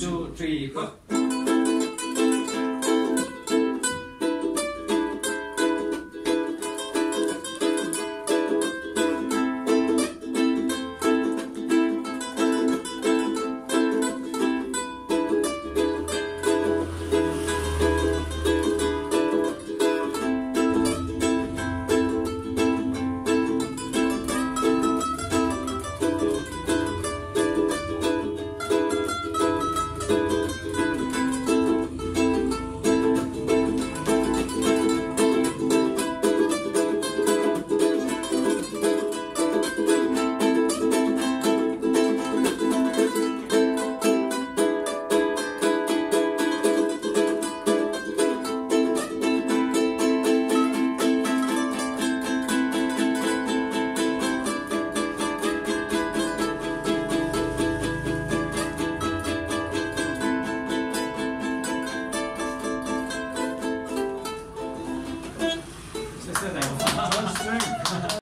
就这一个。